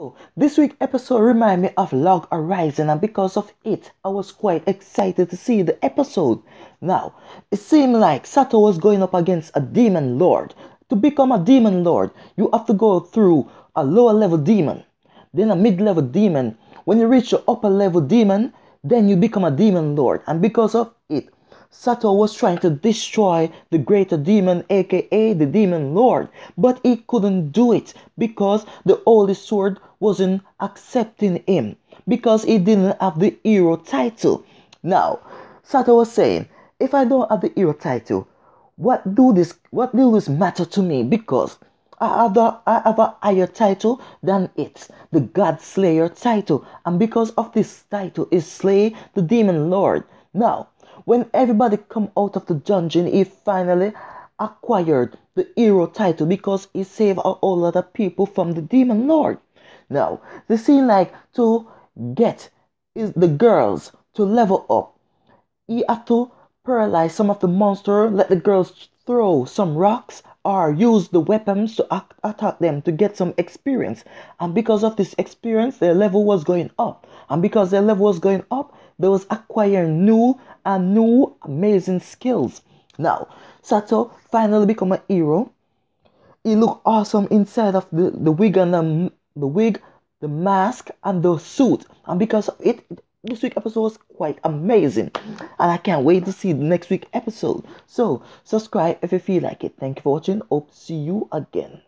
Oh, this week episode remind me of Log Horizon and because of it, I was quite excited to see the episode. Now, it seemed like Sato was going up against a demon lord. To become a demon lord, you have to go through a lower level demon, then a mid level demon. When you reach the upper level demon, then you become a demon lord. And because of Sato was trying to destroy the greater demon, aka the demon lord, but he couldn't do it because the holy sword wasn't accepting him because he didn't have the hero title. Now, Sato was saying, if I don't have the hero title, what do this what do this matter to me? Because I have, a, I have a higher title than it, the God Slayer title, and because of this title is slay the demon lord. Now, when everybody come out of the dungeon, he finally acquired the hero title because he saved a whole lot of people from the demon lord. Now, they seem like to get is the girls to level up. He have to paralyze some of the monster, let the girls throw some rocks or use the weapons to attack them to get some experience. And because of this experience, their level was going up. And because their level was going up, they was acquiring new and new amazing skills. Now, Sato finally become a hero. He look awesome inside of the, the wig and the, the wig, the mask and the suit. And because it, this week episode was quite amazing. And I can't wait to see the next week episode. So subscribe if you feel like it. Thank you for watching. Hope to see you again.